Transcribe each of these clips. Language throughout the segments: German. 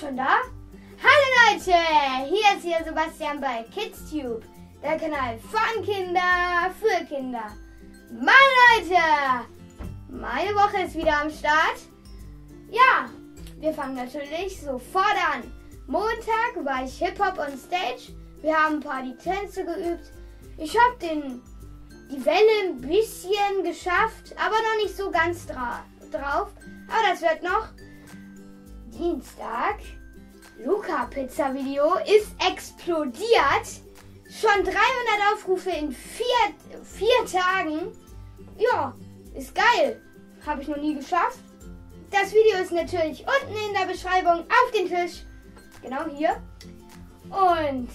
schon da? Hallo Leute, hier ist hier Sebastian bei KidsTube, der Kanal von Kinder für Kinder. Meine Leute, meine Woche ist wieder am Start. Ja, wir fangen natürlich sofort an. Montag war ich Hip-Hop on Stage. Wir haben ein paar die Tänze geübt. Ich habe den die Welle ein bisschen geschafft, aber noch nicht so ganz dra drauf. Aber das wird noch. Dienstag. Luca Pizza Video ist explodiert. Schon 300 Aufrufe in vier, vier Tagen. Ja, ist geil. Habe ich noch nie geschafft. Das Video ist natürlich unten in der Beschreibung auf den Tisch. Genau hier. Und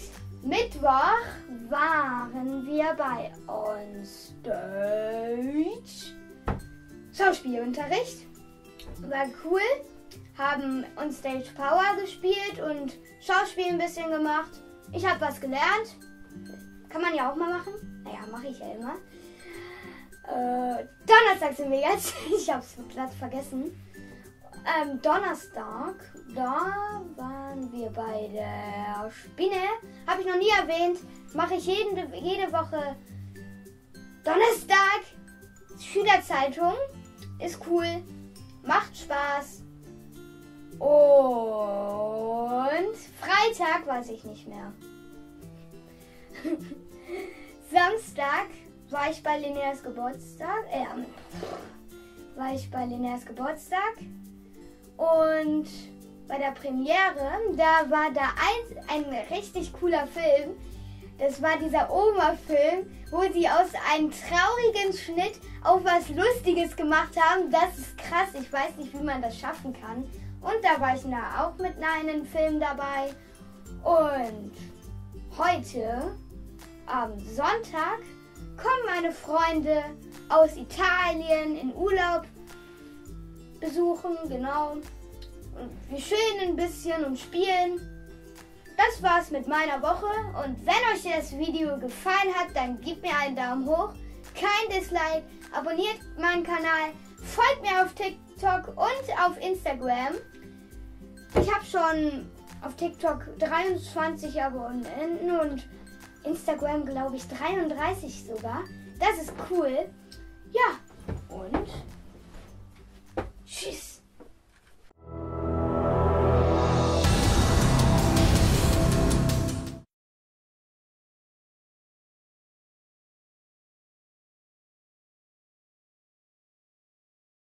Mittwoch waren wir bei uns Deutsch. Schauspielunterricht. War cool. Haben uns Stage Power gespielt und Schauspiel ein bisschen gemacht. Ich habe was gelernt. Kann man ja auch mal machen. Naja, mache ich ja immer. Äh, Donnerstag sind wir jetzt. Ich habe es glatt vergessen. Ähm, Donnerstag, da waren wir bei der Spinne. Habe ich noch nie erwähnt. Mache ich jeden, jede Woche Donnerstag. Schülerzeitung. Ist cool. Macht Spaß. Und Freitag weiß ich nicht mehr. Samstag war ich bei Linneas Geburtstag. Äh, war ich bei Linneas Geburtstag. Und bei der Premiere, da war da ein, ein richtig cooler Film. Das war dieser Oma-Film, wo sie aus einem traurigen Schnitt auf was Lustiges gemacht haben. Das ist krass. Ich weiß nicht, wie man das schaffen kann. Und da war ich auch mit einem Film dabei. Und heute, am Sonntag, kommen meine Freunde aus Italien in Urlaub besuchen, genau. Und wir chillen ein bisschen und spielen. Das war's mit meiner Woche. Und wenn euch das Video gefallen hat, dann gebt mir einen Daumen hoch, kein Dislike, abonniert meinen Kanal, Folgt mir auf TikTok und auf Instagram. Ich habe schon auf TikTok 23 Abonnenten und Instagram glaube ich 33 sogar. Das ist cool. Ja, und tschüss.